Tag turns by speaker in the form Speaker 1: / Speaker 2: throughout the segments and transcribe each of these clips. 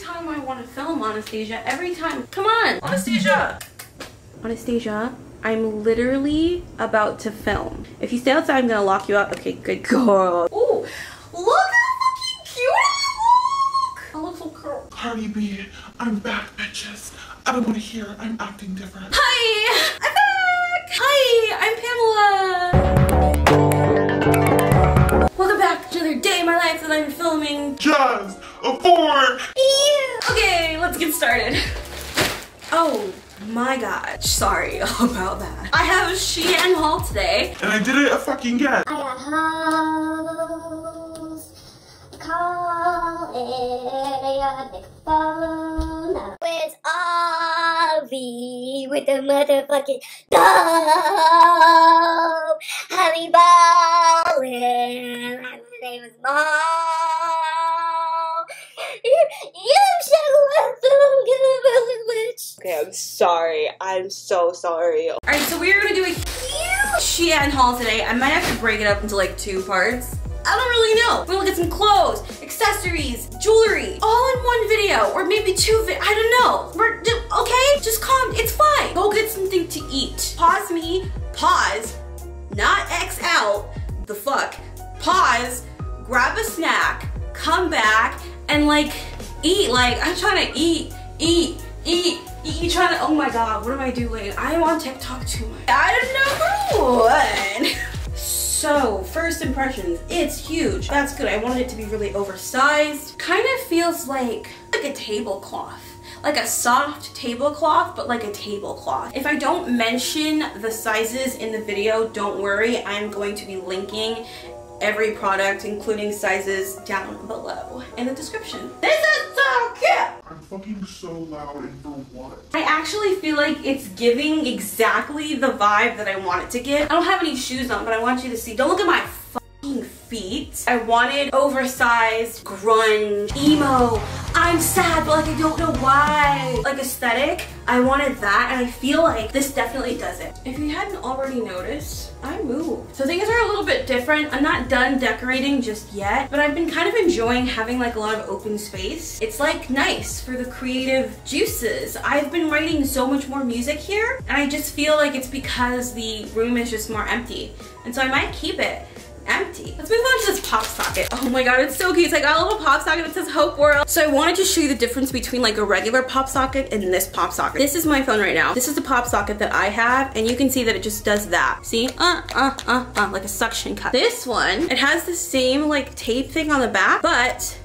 Speaker 1: time I want to film, Anastasia, every time. Come on, Anastasia. Anastasia, I'm literally about to film. If you stay outside, I'm gonna lock you out. Okay, good girl. Ooh, look how fucking cute I look. I look so cool.
Speaker 2: Cardi B, I'm back, bitches. I don't want to hear I'm acting different.
Speaker 1: Hi, I'm back. Hi, I'm back to another day in my life that I'm filming.
Speaker 2: Just a four.
Speaker 1: Okay, let's get started. Oh my god, sorry about that. I have a Shein haul today.
Speaker 2: And I did it a fucking get.
Speaker 3: I got hoes calling on the phone. Where's Avi with the motherfucking dog? Holly ballin'. My name is Mom. You, you should let them get a village.
Speaker 4: Okay, I'm sorry. I'm so sorry.
Speaker 1: Alright, so we're gonna do a huge Shein haul today. I might have to break it up into like two parts. I don't really know. We'll get some clothes, accessories, jewelry, all in one video, or maybe two vi- I don't know. We're, okay? Just calm, it's fine. Go get something to eat. Pause me, pause, not X out, the fuck. Pause, grab a snack, come back, and like, eat. Like, I'm trying to eat, eat, eat. You trying to, oh my god, what am I doing? I'm on TikTok too much. I don't know. So, first impressions, it's huge. That's good. I wanted it to be really oversized. Kind of feels like, like a tablecloth. Like a soft tablecloth, but like a tablecloth. If I don't mention the sizes in the video, don't worry. I'm going to be linking every product, including sizes, down below in the description. This
Speaker 2: fucking so loud and for what?
Speaker 1: I actually feel like it's giving exactly the vibe that I want it to give. I don't have any shoes on, but I want you to see. Don't look at my fucking feet. I wanted oversized, grunge, emo, I'm sad, but like I don't know why. Like aesthetic, I wanted that, and I feel like this definitely does it. If you hadn't already noticed, I moved. So things are a little bit different. I'm not done decorating just yet, but I've been kind of enjoying having like a lot of open space. It's like nice for the creative juices. I've been writing so much more music here, and I just feel like it's because the room is just more empty. And so I might keep it empty. Let's move on to this pop socket. Oh my god, it's so cute. So I got a little pop socket that says Hope World. So I wanted to show you the difference between like a regular pop socket and this pop socket. This is my phone right now. This is the pop socket that I have and you can see that it just does that. See? Uh, uh, uh, uh, like a suction cup. This one, it has the same like tape thing on the back, but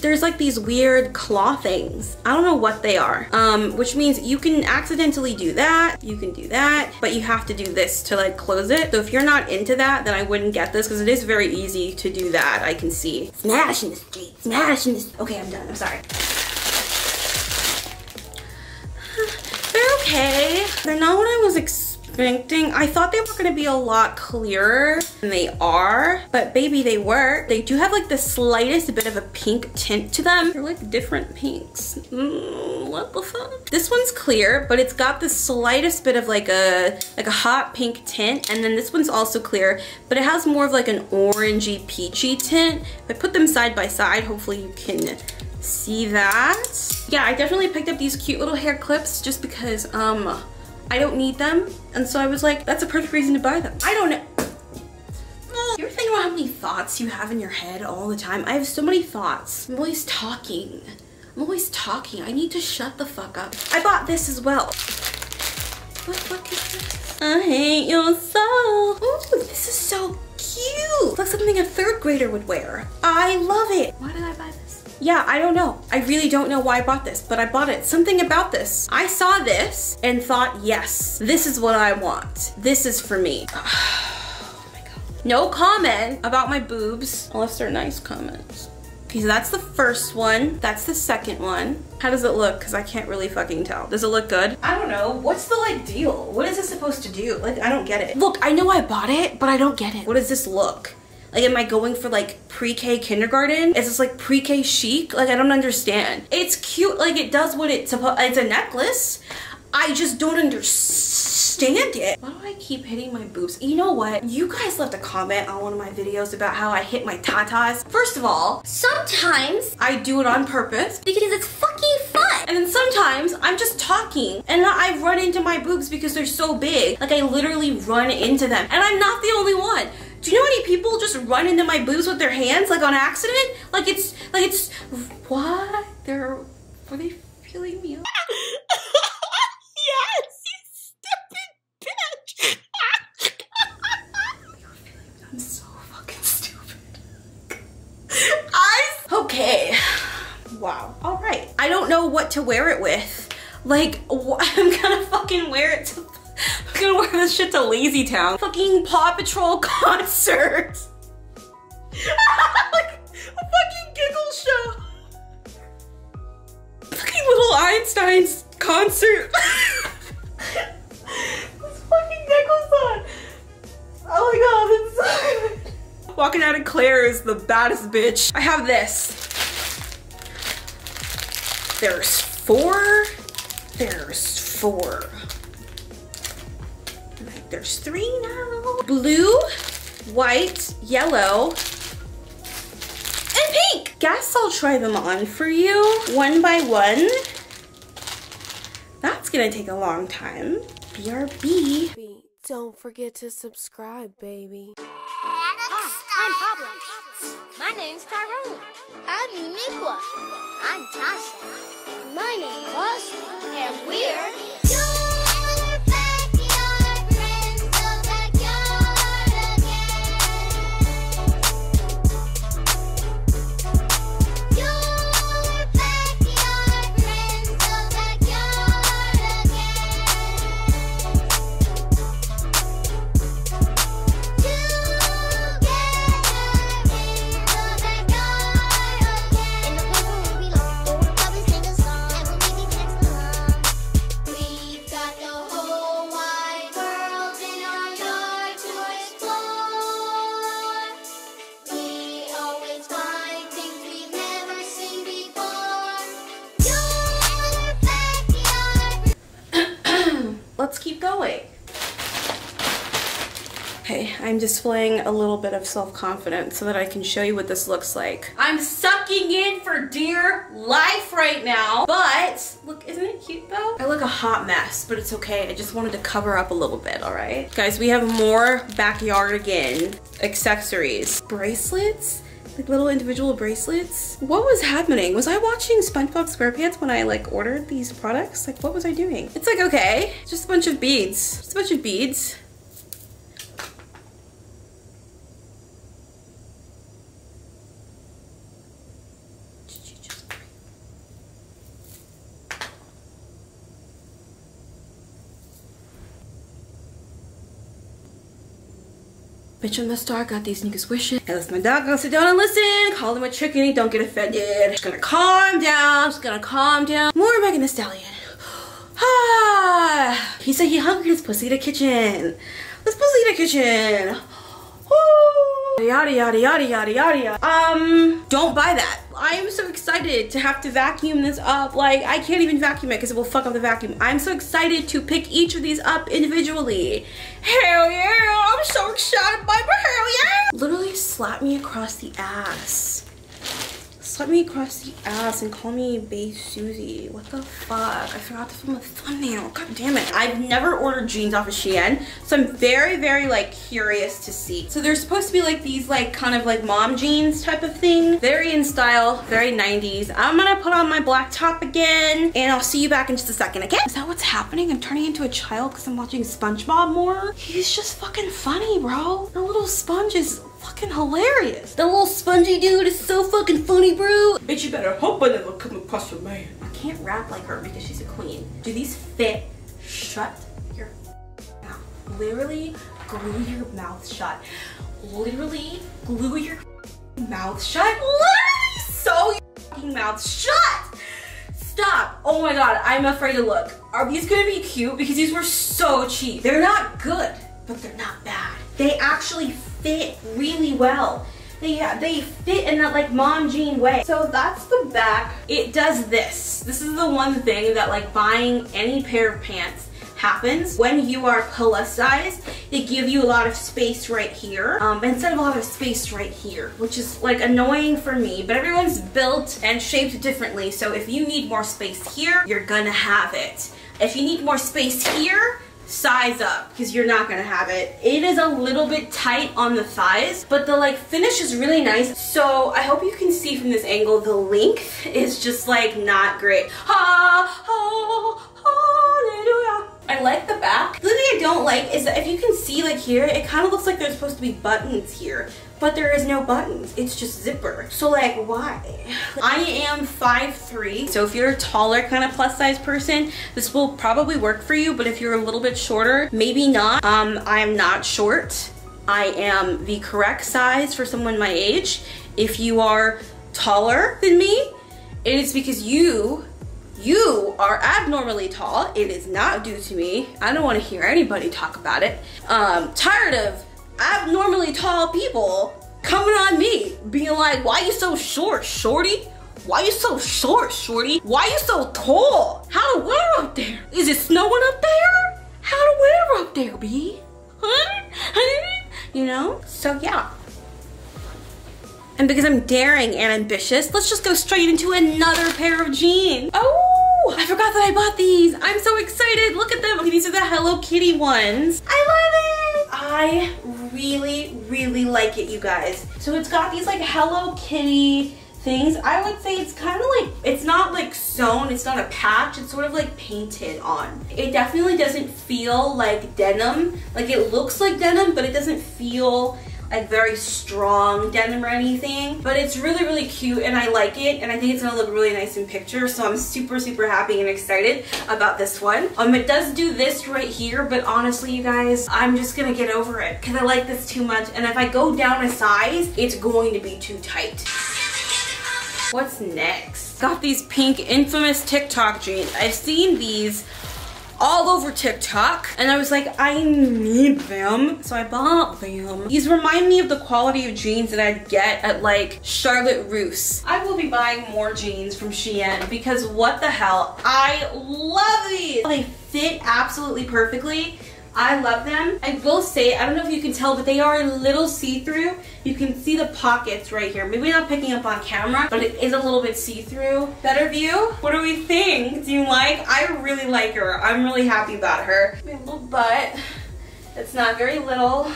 Speaker 1: there's like these weird claw things. I don't know what they are, um, which means you can accidentally do that, you can do that, but you have to do this to like close it. So if you're not into that, then I wouldn't get this because it is very easy to do that, I can see. Smash in the street, smash in the, okay, I'm done, I'm sorry. They're okay. They're not what I was expecting. I thought they were gonna be a lot clearer than they are, but baby, they were. They do have like the slightest bit of a pink tint to them. They're like different pinks. Mm, what the fuck? This one's clear, but it's got the slightest bit of like a like a hot pink tint, and then this one's also clear, but it has more of like an orangey peachy tint. If I put them side by side, hopefully you can see that. Yeah, I definitely picked up these cute little hair clips just because um I don't need them. And so I was like, that's a perfect reason to buy them. I don't know. You ever think about how many thoughts you have in your head all the time? I have so many thoughts. I'm always talking. I'm always talking. I need to shut the fuck up. I bought this as well. What the fuck is this? I hate your soul. Ooh, this is so cute. It's like something a third grader would wear. I love it. Why did I buy this? Yeah, I don't know. I really don't know why I bought this, but I bought it. Something about this. I saw this and thought, yes, this is what I want. This is for me. Oh my God. No comment about my boobs, unless they're nice comments. Okay, so that's the first one. That's the second one. How does it look? Because I can't really fucking tell. Does it look good? I don't know. What's the like deal? What is this supposed to do? Like, I don't get it. Look, I know I bought it, but I don't get it. What does this look? Like, am I going for like pre-K kindergarten? Is this like pre-K chic? Like, I don't understand. It's cute. Like, it does what it's supposed. It's a necklace. I just don't understand it. Why do I keep hitting my boobs? You know what? You guys left a comment on one of my videos about how I hit my tatas. First of all, sometimes I do it on purpose
Speaker 3: Because it's fucking fun.
Speaker 1: And then sometimes I'm just talking and I run into my boobs because they're so big. Like I literally run into them. And I'm not the only one. Do you know how many people just run into my boobs with their hands like on accident? Like it's, like it's, what? They're, were they feeling me up?
Speaker 4: yes, you stupid bitch.
Speaker 1: I'm so fucking stupid. I, okay. Wow. All right. I don't know what to wear it with. Like, I'm gonna fucking wear it to, Gonna wear this shit to Lazy Town. Fucking Paw Patrol concert. like, a fucking giggle show. Fucking little Einstein's concert. this fucking Giggles on. Oh my god, so. Walking out of Claire is the baddest bitch. I have this. There's four. There's four. There's three now. Blue, white, yellow, and pink. Guess I'll try them on for you one by one. That's gonna take a long time. BRB.
Speaker 5: Don't forget to subscribe, baby.
Speaker 3: I'm Pablo. My name's Tyrone. I'm Uniqua. I'm Tasha. My name's Oscar. And we're
Speaker 1: I'm displaying a little bit of self-confidence so that I can show you what this looks like. I'm sucking in for dear life right now, but look, isn't it cute though? I look a hot mess, but it's okay. I just wanted to cover up a little bit, all right? Guys, we have more Backyardigan accessories. Bracelets? Like little individual bracelets? What was happening? Was I watching SpongeBob SquarePants when I like ordered these products? Like what was I doing? It's like, okay, just a bunch of beads. Just a bunch of beads. Bitch, I'm the star, got these niggas wishing. And listen, my dog gonna sit down and listen. Call him a chicken, don't get offended. Just gonna calm down, just gonna calm down. More Megan Thee Stallion. Ah, he said he hungered his pussy the kitchen. Let's pussy the kitchen. Woo. Yada yada yada yada yada yada. Um, don't buy that. Excited to have to vacuum this up. Like, I can't even vacuum it because it will fuck up the vacuum. I'm so excited to pick each of these up individually. Hell yeah, I'm so excited, baby, hell yeah. Literally slap me across the ass. Slap me across the ass and call me Bay Susie. What the fuck? I forgot to film a thumbnail. God damn it. I've never ordered jeans off of Shein, so I'm very, very like curious to see. So they're supposed to be like these like kind of like mom jeans type of thing. Very in style, very 90s. I'm gonna put on my black top again and I'll see you back in just a second, okay? Is that what's happening? I'm turning into a child because I'm watching SpongeBob more? He's just fucking funny, bro. The little sponge is fucking hilarious. The little spongy dude is so fucking funny, bro. Bitch, you better hope I never come across your man. I can't rap like her because she's a queen. Do these fit? Shut your mouth. Literally glue your mouth shut. Literally glue your mouth shut. Literally sew your fucking mouth shut. Stop. Oh my god, I'm afraid to look. Are these gonna be cute? Because these were so cheap. They're not good, but they're not bad. They actually fit really well. They, they fit in that like mom jean way. So that's the back. It does this. This is the one thing that like buying any pair of pants happens when you are plus size they give you a lot of space right here um, instead of a lot of space right here which is like annoying for me but everyone's built and shaped differently so if you need more space here you're gonna have it if you need more space here size up because you're not gonna have it. It is a little bit tight on the thighs, but the like finish is really nice. So I hope you can see from this angle, the length is just like not great. Ha, ha, hallelujah. I like the back. The thing I don't like is that if you can see like here, it kind of looks like there's supposed to be buttons here but there is no buttons. It's just zipper. So like, why? I am 5'3", so if you're a taller kind of plus size person, this will probably work for you, but if you're a little bit shorter, maybe not. Um, I am not short. I am the correct size for someone my age. If you are taller than me, it is because you you are abnormally tall. It is not due to me. I don't want to hear anybody talk about it. Um, tired of abnormally tall people coming on me, being like, why you so short, shorty? Why you so short, shorty? Why you so tall? How the weather up there? Is it snowing up there? How the weather up there, B? Huh? You know? So yeah. And because I'm daring and ambitious, let's just go straight into another pair of jeans. Oh, I forgot that I bought these. I'm so excited. Look at them. Okay, these are the Hello Kitty ones. I love it. I really, really like it, you guys. So it's got these like Hello Kitty things. I would say it's kind of like, it's not like sewn, it's not a patch, it's sort of like painted on. It definitely doesn't feel like denim. Like it looks like denim, but it doesn't feel like very strong denim or anything. But it's really, really cute and I like it and I think it's gonna look really nice in picture. So I'm super, super happy and excited about this one. Um, It does do this right here, but honestly, you guys, I'm just gonna get over it because I like this too much. And if I go down a size, it's going to be too tight. What's next? Got these pink infamous TikTok jeans. I've seen these all over TikTok and I was like, I need them. So I bought them. These remind me of the quality of jeans that I'd get at like Charlotte Russe. I will be buying more jeans from Shein because what the hell? I love these. They fit absolutely perfectly. I love them. I will say, I don't know if you can tell, but they are a little see-through. You can see the pockets right here. Maybe not picking up on camera, but it is a little bit see-through. Better view? What do we think? Do you like? I really like her. I'm really happy about her. My little butt. It's not very little.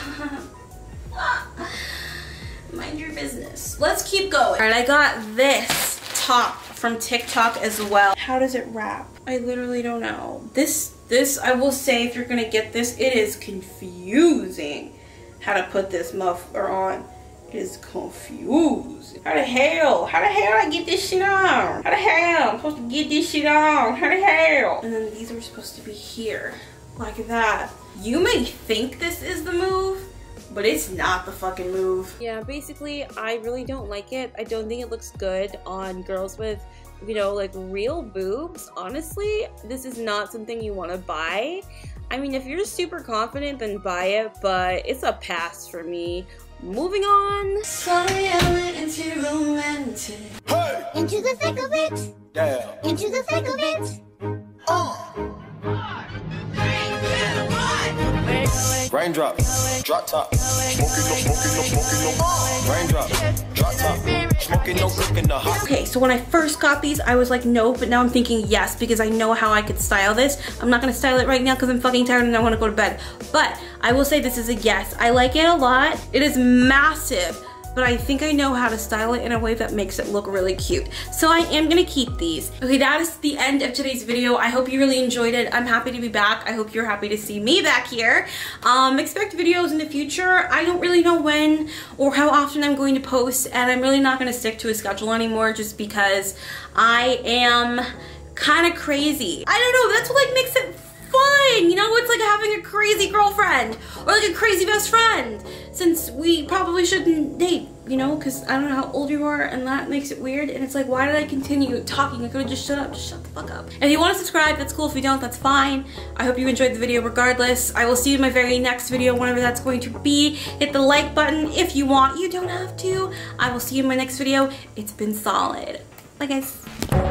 Speaker 1: Mind your business. Let's keep going. All right, I got this top from TikTok as well. How does it wrap? I literally don't know. This this, I will say, if you're gonna get this, it is confusing how to put this muffler on. It is confused. How the hell? How the hell I get this shit on? How the hell I'm supposed to get this shit on? How the hell? And then these are supposed to be here, like that. You may think this is the move, but it's not the fucking move.
Speaker 6: Yeah, basically, I really don't like it. I don't think it looks good on girls with you know, like real boobs, honestly, this is not something you want to buy. I mean, if you're super confident, then buy it, but it's a pass for me. Moving on.
Speaker 3: Sorry, I went into romantic.
Speaker 2: Hey!
Speaker 3: Into the thick of it.
Speaker 2: Yeah.
Speaker 3: Into the thick of it. Oh.
Speaker 7: Raindrop, drop Drop top, smoking no, smoking no, smoking no. Raindrop, smoking no, cooking the hot.
Speaker 1: Okay, so when I first got these, I was like, no, but now I'm thinking yes, because I know how I could style this. I'm not gonna style it right now because I'm fucking tired and I wanna go to bed. But I will say this is a yes. I like it a lot. It is massive but I think I know how to style it in a way that makes it look really cute. So I am gonna keep these. Okay, that is the end of today's video. I hope you really enjoyed it. I'm happy to be back. I hope you're happy to see me back here. Um, expect videos in the future. I don't really know when or how often I'm going to post and I'm really not gonna stick to a schedule anymore just because I am kind of crazy. I don't know, that's what like makes it You know, it's like having a crazy girlfriend or like a crazy best friend since we probably shouldn't date, you know, because I don't know how old you are and that makes it weird. And it's like, why did I continue talking? I could have just shut up, just shut the fuck up. If you want to subscribe, that's cool. If you don't, that's fine. I hope you enjoyed the video regardless. I will see you in my very next video, whenever that's going to be. Hit the like button if you want. You don't have to. I will see you in my next video. It's been solid. Bye guys.